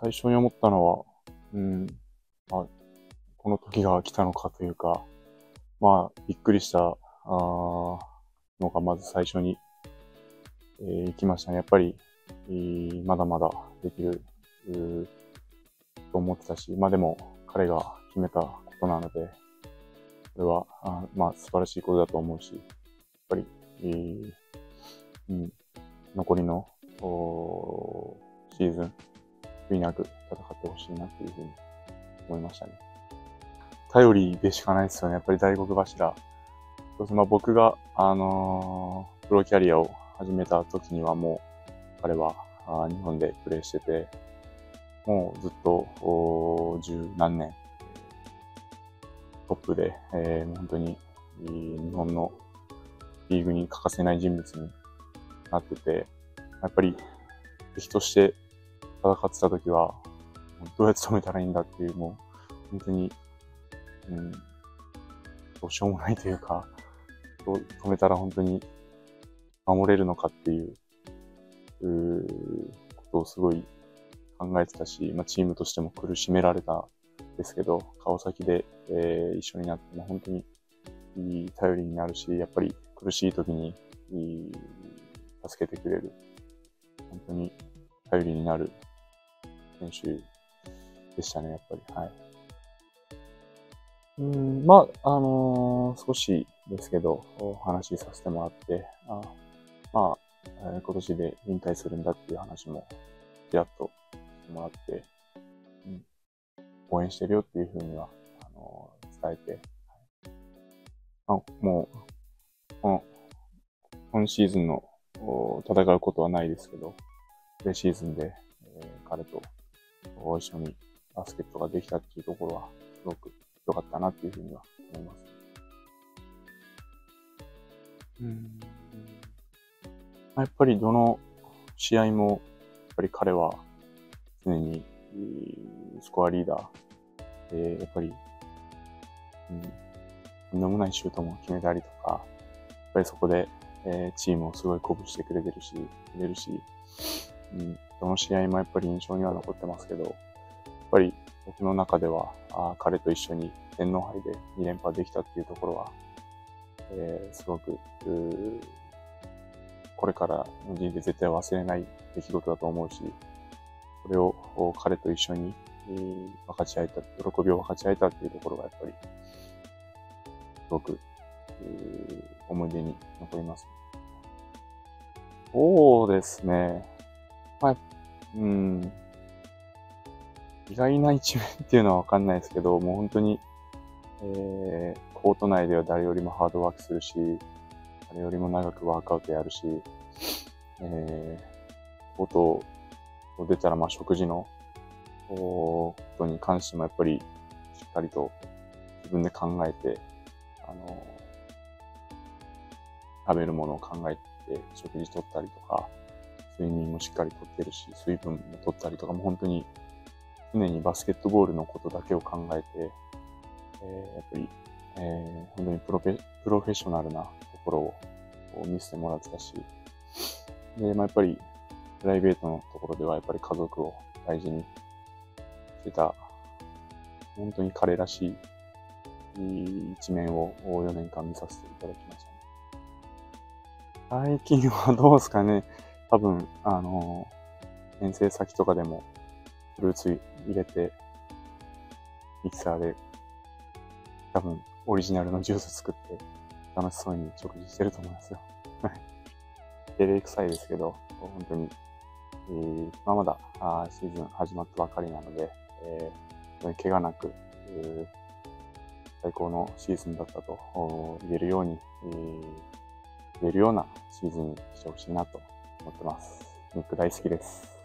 最初に思ったのは、うん、まあ、この時が来たのかというか、まあ、びっくりしたあのがまず最初に、えー、来ましたね。やっぱり、えー、まだまだできると思ってたし、まあでも彼が決めたことなので、それはあまあ素晴らしいことだと思うし、やっぱり、えーうん、残りのシーズン、悔いなく戦ってほしいなっていうふうに思いましたね。頼りでしかないですよね。やっぱり大黒柱。そうまあ、僕が、あのー、プロキャリアを始めた時にはもう、彼は日本でプレーしてて、もうずっと十何年、トップで、えー、本当に日本のリーグに欠かせない人物になってて、やっぱり敵として戦ってた時は、どうやって止めたらいいんだっていう、もう本当にうん、どうしようもないというか、どう止めたら本当に守れるのかっていう、うことをすごい考えてたし、まあ、チームとしても苦しめられたですけど、川崎で、えー、一緒になっても本当にいい頼りになるし、やっぱり苦しい時にいい助けてくれる、本当に頼りになる選手でしたね、やっぱり。はい。うん、まあ、あのー、少しですけど、お話しさせてもらって、あまあ、えー、今年で引退するんだっていう話も、やっとしてもらって、うん、応援してるよっていうふうには、あのー、伝えて、あもう、この、今シーズンの戦うことはないですけど、プレシーズンで、えー、彼と一緒にバスケットができたっていうところは、すごく良かったなっていうふうには思います。うんやっぱりどの試合も、やっぱり彼は常にスコアリーダーで、やっぱり、うん、とんでもないシュートも決めたりとか、やっぱりそこで、えー、チームをすごい鼓舞してくれてるし、くれるし、うん、どの試合もやっぱり印象には残ってますけど、やっぱり僕の中では、あ彼と一緒に天皇杯で2連覇できたっていうところは、えー、すごく、これからの人生絶対忘れない出来事だと思うし、それを彼と一緒に、えー、分かち合えた、喜びを分かち合えたっていうところがやっぱり、すごく、思い出に残ります。そうですね。まあ、うん、意外な一面っていうのはわかんないですけど、もう本当に、えー、コート内では誰よりもハードワークするし、誰よりも長くワークアウトやるし、えー、コートを出たらまあ食事のことに関してもやっぱりしっかりと自分で考えて、あの、食べるものを考えて食事とったりとか、睡眠もしっかりとってるし、水分もとったりとかも本当に常にバスケットボールのことだけを考えて、えー、やっぱり、えー、本当にプロフェプロフェッショナルなところを見せてもらってたし、で、まあ、やっぱりプライベートのところではやっぱり家族を大事にしてた、本当に彼らしい一面を4年間見させていただきましたね。最近はどうですかね多分、あの、遠征先とかでもフルーツ入れて、ミキサーで、多分、オリジナルのジュース作って、楽しそうに食事してると思いますよ。はい。照れくさいですけど、本当に、えー、まあ、まだあシーズン始まったばかりなので、えー、怪我なく、えー、最高のシーズンだったと言えるように、えー、言えるようなシーズンにしてほしいなと思ってます。ニック大好きです。